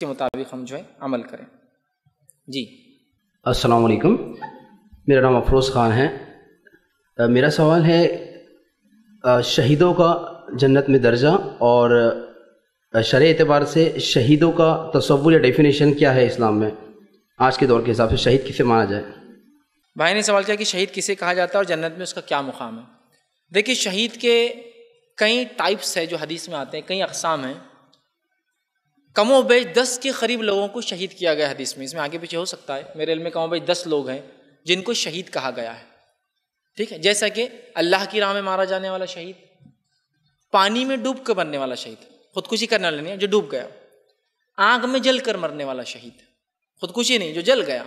کے مطابق ہم جو ہے عمل کریں۔ جی۔ السلام علیکم۔ میرا نام افروز خان ہے۔ میرا سوال ہے شہیدوں کا جنت میں درجہ اور شرع اعتبار سے شہیدوں کا تصور یا ڈیفینیشن کیا ہے اسلام میں؟ آج کے دور کے حساب سے شہید کسے مانا جائے؟ بھائی نے سوال کیا کہ شہید کسے کہا جاتا ہے اور جنت میں اس کا کیا مقام ہے؟ دیکھیے شہید کے کئی ٹائپس ہے جو حدیث میں آتے ہیں کئی اقسام ہیں۔ کم و بیش دس کے قریب لوگوں کو شہید کیا گیا حدیث میں، اس میں آگے پیچھے ہو سکتا ہے۔ میرے علم میں کم و بیش دس لوگ ہیں جن کو شہید کہا گیا ہے۔ ٹھیک ہے؟ جیسا کہ اللہ کی راہ میں مارا جانے والا شہید، پانی میں ڈوب کر مرنے والا شہید، خودکشی کرنے والا نہیں جو ڈوب گیا۔ آگ میں جل کر مرنے والا شہید، خودکشی نہیں، جو جل گیا۔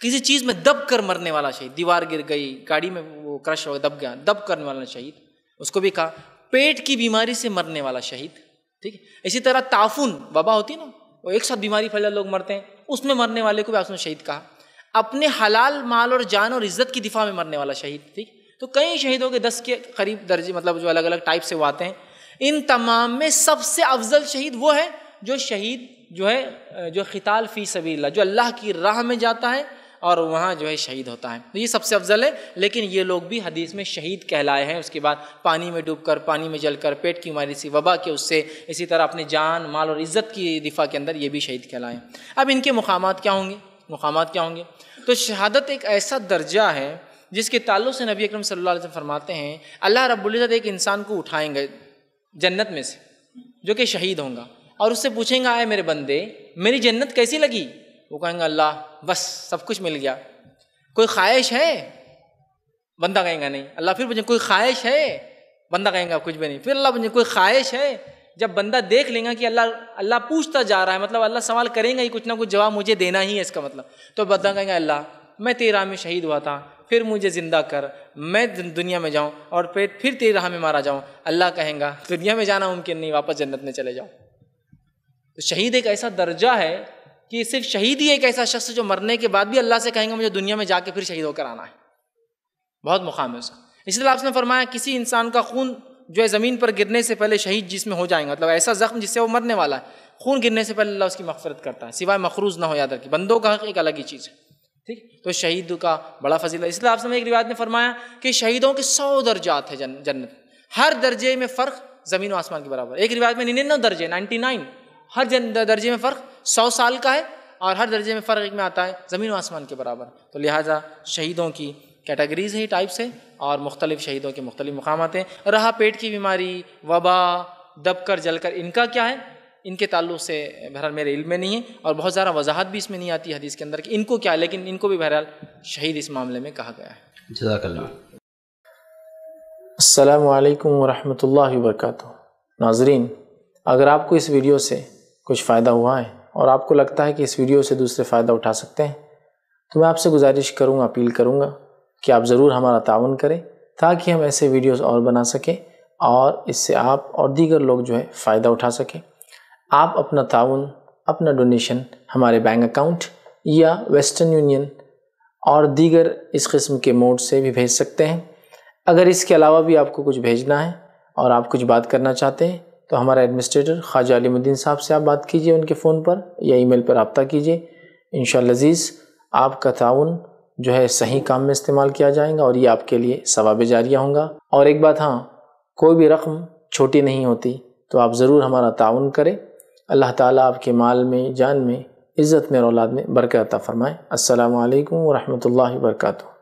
کسی چیز میں دب کر مرنے والا شہید، دیوار گر گئی، گاڑی میں وہ کرش ہو دب گیا، دب کرنے والا شہید، اس کو بھی کہا۔ پیٹ کی بیماری سے مرنے والا شہید ٹھیک ہے؟ اسی طرح تعفن، وبا ہوتی ہے نا، وہ ایک ساتھ بیماری پھیلا لوگ مرتے ہیں، اس میں مرنے والے کو بھی آپ نے شہید کہا۔ اپنے حلال مال اور جان اور عزت کی دفاع میں مرنے والا شہید، ٹھیک؟ تو کئی شہیدوں کے دس کے قریب درجے مطلب جو الگ الگ ٹائپ سے وہ آتے ہیں۔ ان تمام میں سب سے افضل شہید وہ ہے جو شہید جو ہے، جو خطال فی سبیل اللہ، جو اللہ کی راہ میں جاتا ہے۔ اور وہاں جو ہے شہید ہوتا ہے۔ تو یہ سب سے افضل ہے، لیکن یہ لوگ بھی حدیث میں شہید کہلائے ہیں۔ اس کے بعد پانی میں ڈوب کر، پانی میں جل کر، پیٹ کی ماری سی وبا کے اس سے اسی طرح اپنے جان، مال اور عزت کی دفاع کے اندر یہ بھی شہید کہلائے ہیں۔ اب ان کے مقامات کیا ہوں گے؟ مقامات کیا ہوں گے؟ تو شہادت ایک ایسا درجہ ہے جس کے تعلق سے نبی اکرم صلی اللہ علیہ وسلم فرماتے ہیں، اللہ رب العزت ایک انسان کو اٹھائیں گے جنت میں سے، جو کہ شہید ہوں گا۔ اور اس سے پوچھیں گا آئے میرے بندے، میری جنت کیسی لگی؟ وہ کہیں گا اللہ، بس سب کچھ مل گیا۔ کوئی خواہش ہے؟ بندہ کہیں گا نہیں۔ اللہ پھر پوچھیں کوئی خواہش ہے؟ بندہ کہیں گا کچھ بھی نہیں۔ پھر اللہ پوچھیں کوئی خواہش ہے؟ جب بندہ دیکھ لیں گا کہ اللہ اللہ پوچھتا جا رہا ہے مطلب اللہ سوال کریں گا ہی، کچھ نہ کچھ جواب مجھے دینا ہی ہے اس کا مطلب۔ تو بندہ کہیں گا اللہ، میں تیرے راہ میں شہید ہوا تھا، پھر مجھے زندہ کر، میں دنیا میں جاؤں اور پھر پھر تیرے راہ میں مارا جاؤں۔ اللہ کہیں گا، دنیا میں جانا ممکن نہیں، واپس جنت میں چلے جاؤ تو شہید ایک ایسا درجہ ہے کہ صرف شہید ہی ایک ایسا شخص جو مرنے کے بعد بھی اللہ سے کہیں گا مجھے دنیا میں جا کے پھر شہید ہو کر آنا ہے۔ بہت مقام ہے اس کا۔ اسی طرح آپ نے فرمایا کسی انسان کا خون جو ہے زمین پر گرنے سے پہلے شہید جس میں ہو جائیں گا مطلب ایسا زخم جس سے وہ مرنے والا ہے، خون گرنے سے پہلے اللہ اس کی مغفرت کرتا ہے، سوائے مخروض نہ ہو، یاد رکھے بندوں کا حق ایک الگ ہی چیز ہے۔ ٹھیک؟ تو شہید کا بڑا فضیلہ۔ اس لیے آپ نے ایک روایت نے فرمایا کہ شہیدوں کے سو درجات ہے جنت ہر درجے میں فرق زمین و آسمان کے برابر۔ ایک روایت میں ننانوے درجے، نائنٹی نائن۔ ہر درجے میں فرق سو سال کا ہے اور ہر درجے میں فرق ایک میں آتا ہے زمین و آسمان کے برابر۔ تو لہٰذا شہیدوں کی کیٹیگریز ہی ٹائپس ہیں اور مختلف شہیدوں کے مختلف مقامات ہیں۔ رہا پیٹ کی بیماری وبا دب کر جل کر ان کا کیا ہے؟ ان کے تعلق سے بہرحال میرے علم میں نہیں ہے اور بہت زیادہ وضاحت بھی اس میں نہیں آتی حدیث کے اندر کہ ان کو کیا ہے لیکن ان کو بھی بہرحال شہید اس معاملے میں کہا گیا ہے۔ جزاک اللہ السلام علیکم ورحمۃ اللہ وبرکاتہ۔ ناظرین اگر آپ کو اس ویڈیو سے کچھ فائدہ ہوا ہے اور آپ کو لگتا ہے کہ اس ویڈیو سے دوسرے فائدہ اٹھا سکتے ہیں، تو میں آپ سے گزارش کروں گا اپیل کروں گا کہ آپ ضرور ہمارا تعاون کریں تاکہ ہم ایسے ویڈیوز اور بنا سکیں اور اس سے آپ اور دیگر لوگ جو ہے فائدہ اٹھا سکیں۔ آپ اپنا تعاون، اپنا ڈونیشن ہمارے بینک اکاؤنٹ یا ویسٹرن یونین اور دیگر اس قسم کے موڈ سے بھی بھیج سکتے ہیں۔ اگر اس کے علاوہ بھی آپ کو کچھ بھیجنا ہے اور آپ کچھ بات کرنا چاہتے ہیں تو ہمارا ایڈمنسٹریٹر خواجہ علیم الدین صاحب سے آپ بات کیجیے ان کے فون پر یا ای میل پر رابطہ کیجیے۔ انشاءاللہ عزیز، آپ کا تعاون جو ہے صحیح کام میں استعمال کیا جائے گا اور یہ آپ کے لیے ثواب جاریہ ہوں گا۔ اور ایک بات ہاں کوئی بھی رقم چھوٹی نہیں ہوتی، تو آپ ضرور ہمارا تعاون کریں۔ اللہ تعالیٰ آپ کے مال میں، جان میں، عزت میں اور اولاد میں برکت عطا فرمائے۔ السلام علیکم ورحمۃ اللہ وبرکاتہ۔